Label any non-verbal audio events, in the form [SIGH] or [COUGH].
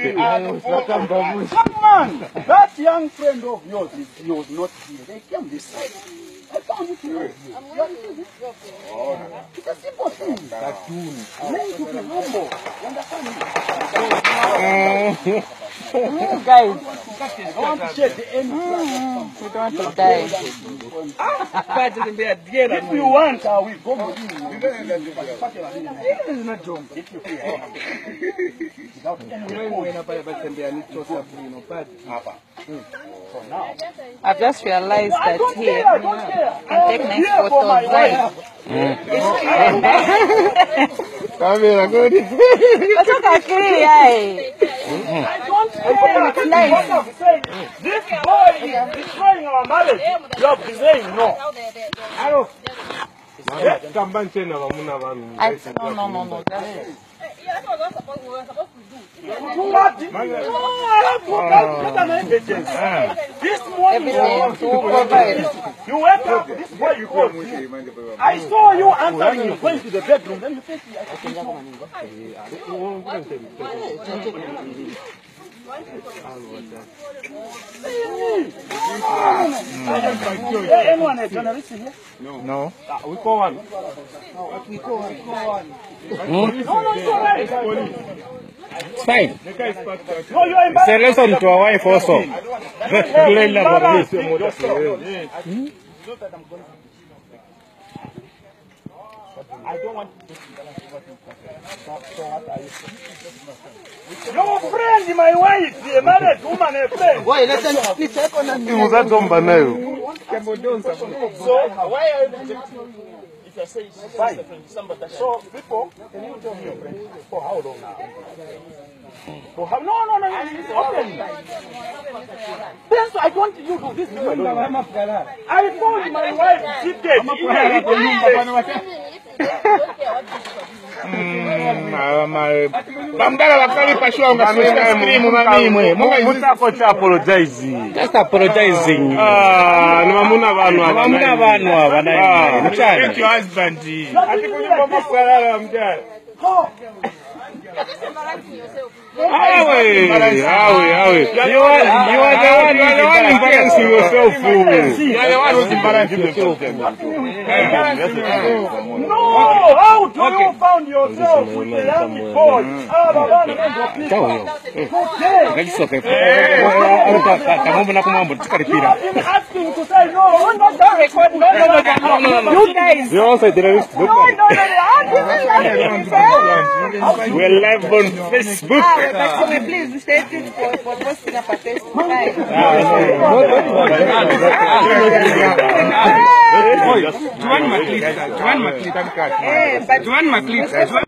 Come on! That young friend of yours is he was not here. They came this side. I found it here. Busy. It's a simple thing. Learn to be humble. You understand me? Guys, I want to share the end. we don't want to die. If you want, I will go with you. If you feel Without any Hapa. I've just realized I that don't here, care, I don't care. can take I'm nice here for my photos, wife. Kamera good. Natoka clear, I don't [LAUGHS] care. It's nice. What I'm This boy is destroying our marriage. You are saying no. Kamba ntena bamuna bami. I, no, no, no, no. That's, What? No, I have to get an evidence. This morning you Evidence, want to who do provide? evidence. You wake up, this boy you called you. I saw you answering you going to the bedroom. Then you face me. I said, Hey, anyone a journalist here? No. We call one. No, no, it's all right. It's fine. No, you are It's Fine. C'est lesson to away for so. Blame la police. I don't want to Your friend, my wife, the married woman, a friend. Why, listen, listen, listen. So, why are you rejecting? If you're saying Fine. somebody, so people, can you tell me your friend for how long now? For how? No, no, no, no, it's open. That's I want you to this. people don't know. I found my wife seated [LAUGHS] in vamudala vakali pashuwa ungascream mamimwe mungaiapologizing ah, vamuna vanhu ava vamuna vanhu ava nayo mutara Awe, awe, awe. You are, you are the one who is embarrassing yourself, fool. You are the one who is embarrassing yourself. No, how do okay. you found yourself with the young boy? Asking to say no, not that record. No, no, no, no. You guys. You also did a No, no, no. We're live on Facebook. ah, but can we please stay tuned for, for posting up a test. Tonight? Juan Maklita. Juan Maklita. Eh, but Juan Maklita.